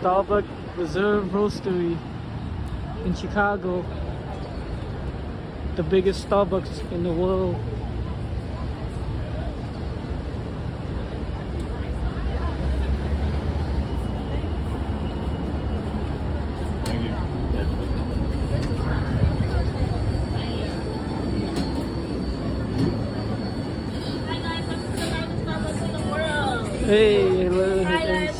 Starbucks reserve Roastery in Chicago. The biggest Starbucks in the world. Thank you.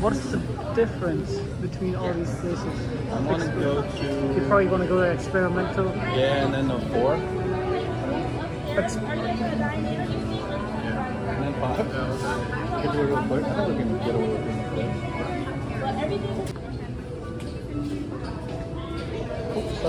what's the difference between all these places? I want to go You probably want to go to experimental. Yeah, and then the four. Ex- Yeah. And then five. Can we do it real quick? I think we can get away with it. Well, everything is Oops,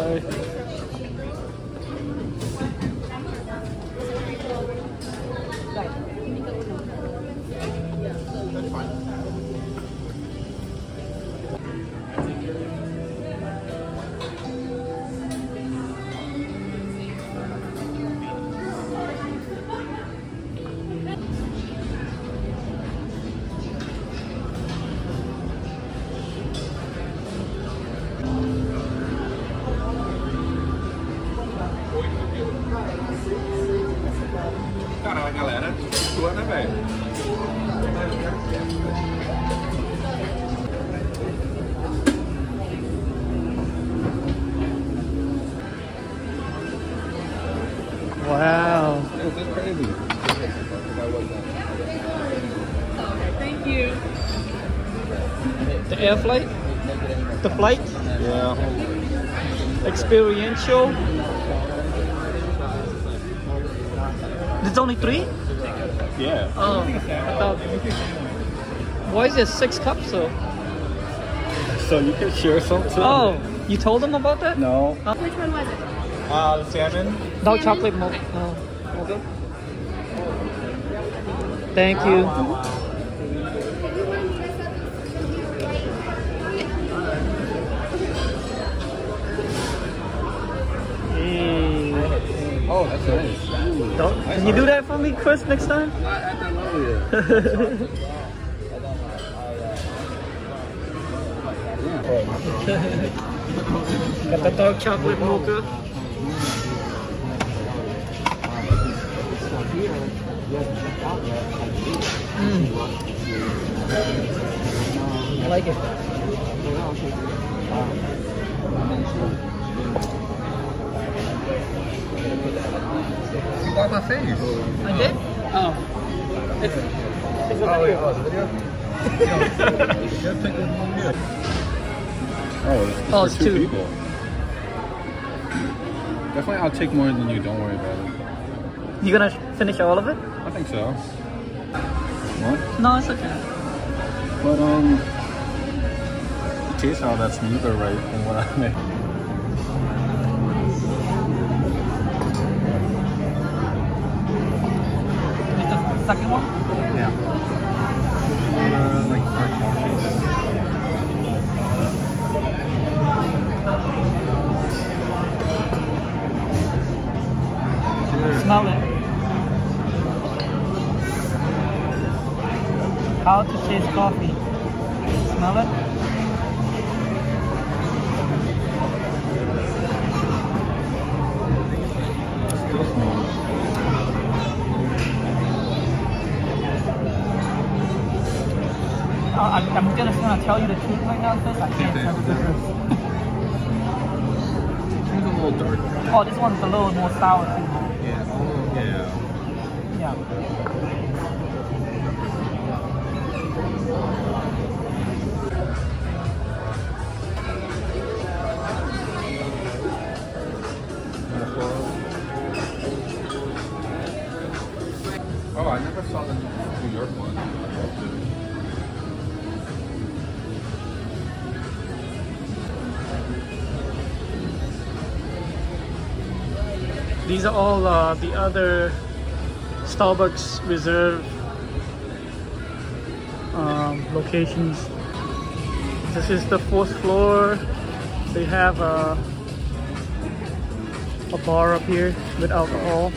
Cara, a galera ficou, né, velho? You. The air flight? The flight? Yeah. Experiential? There's only three? Yeah. Oh, I thought. Why is there six cups though? So you can share some too. Oh, you told them about that? No. Which one was it? Uh, the salmon. No chocolate milk. No. Okay. Thank you. That's nice. Don't- Can you do that for me, Chris, next time? I that earlier. Got the dark chocolate mocha. Mm. I like it. You got my face. I did? Oh. It's, it's a Oh, wait, oh, the video? You gotta pick this one here. Oh, it's, Oh, it's two, two. people. Definitely, I'll take more than you. Don't worry about it. You gonna finish all of it? I think so. What? No, it's okay. But um, it tastes all that's smoother right from what I made. How to taste coffee. Smell it? Uh, I'm, I'm gonna, gonna tell you the truth right now, Chris. I can't tell the difference. It's a little darker. Oh, this one's a little more sour York one. These are all uh, the other Starbucks Reserve um, locations. This is the fourth floor. They have a, a bar up here with alcohol.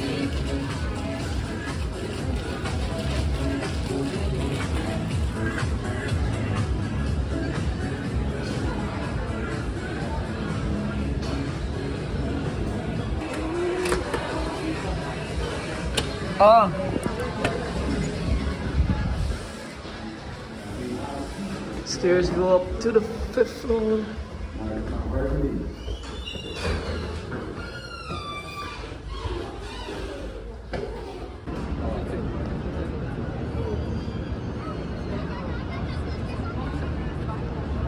Oh. Stairs go up to the fifth floor.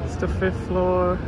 It's the fifth floor.